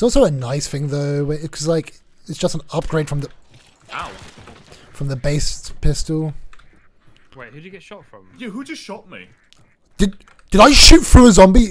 It's also a nice thing though, because like it's just an upgrade from the Ow. from the base pistol. Wait, who did you get shot from? Yeah, who just shot me? Did did I shoot through a zombie?